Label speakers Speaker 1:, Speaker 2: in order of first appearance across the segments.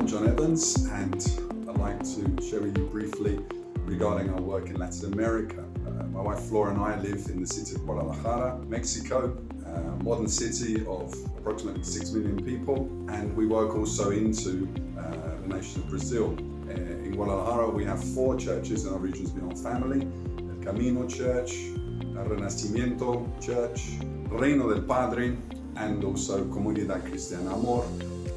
Speaker 1: I'm John Evans, and I'd like to share with you briefly regarding our work in Latin America. Uh, my wife Flora and I live in the city of Guadalajara, Mexico, a modern city of approximately 6 million people, and we work also into uh, the nation of Brazil. Uh, in Guadalajara, we have four churches in our Regions Beyond Family El Camino Church, El Renacimiento Church, Reino del Padre, and also Comunidad Cristiana Amor.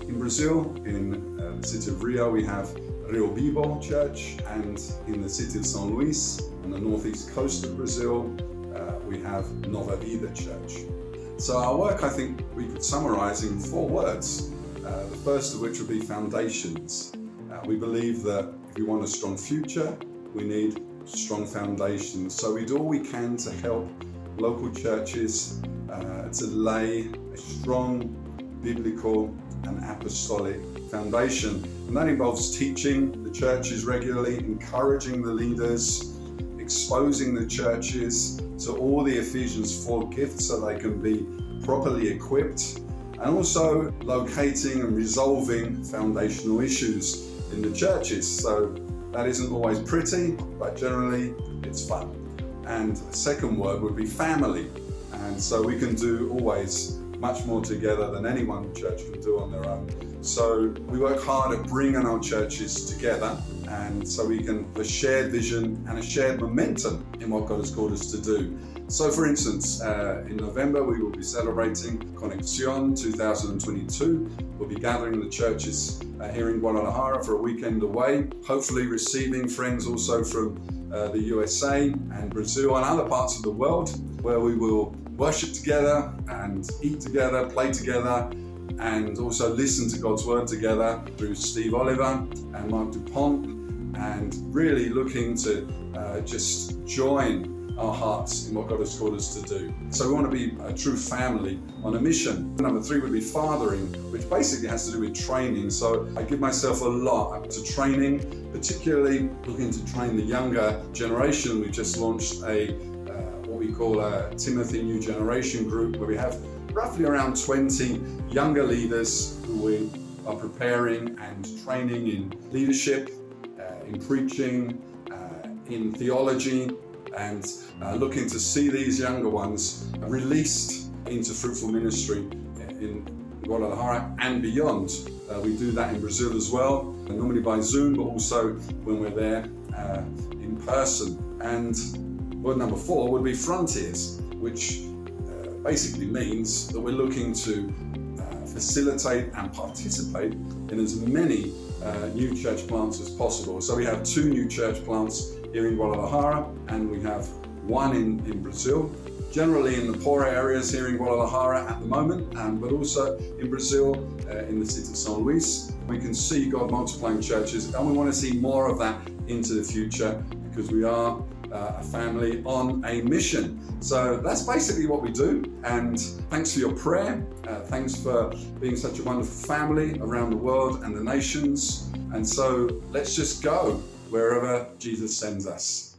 Speaker 1: In Brazil, in uh, the city of Rio, we have Rio Vivo Church, and in the city of São Luís, on the northeast coast of Brazil, uh, we have Nova Vida Church. So our work, I think, we could summarize in four words. Uh, the first of which would be foundations. Uh, we believe that if we want a strong future, we need strong foundations. So we do all we can to help local churches uh, to lay a strong biblical and apostolic foundation. And that involves teaching the churches regularly, encouraging the leaders, exposing the churches to all the Ephesians 4 gifts so they can be properly equipped, and also locating and resolving foundational issues in the churches. So that isn't always pretty, but generally it's fun. And second word would be family. And so we can do always much more together than any one church can do on their own. So we work hard at bringing our churches together and so we can have a shared vision and a shared momentum in what God has called us to do. So, for instance, uh, in November we will be celebrating Conexión 2022. We'll be gathering the churches uh, here in Guadalajara for a weekend away, hopefully receiving friends also from uh, the USA and Brazil and other parts of the world where we will worship together and eat together, play together, and also listen to God's Word together through Steve Oliver and Marc Dupont, and really looking to uh, just join our hearts in what God has called us to do. So we want to be a true family on a mission. Number three would be fathering, which basically has to do with training. So I give myself a lot to training, particularly looking to train the younger generation. We just launched a call a Timothy New Generation group, where we have roughly around 20 younger leaders who we are preparing and training in leadership, uh, in preaching, uh, in theology, and uh, looking to see these younger ones released into fruitful ministry in Guadalajara and beyond. Uh, we do that in Brazil as well, normally by Zoom, but also when we're there uh, in person. And word number four would be frontiers, which uh, basically means that we're looking to uh, facilitate and participate in as many uh, new church plants as possible. So we have two new church plants here in Guadalajara, and we have one in, in Brazil, generally in the poorer areas here in Guadalajara at the moment, but also in Brazil, uh, in the city of São Luís. We can see God multiplying churches, and we want to see more of that into the future because we are uh, a family on a mission. So that's basically what we do. And thanks for your prayer. Uh, thanks for being such a wonderful family around the world and the nations. And so let's just go wherever Jesus sends us.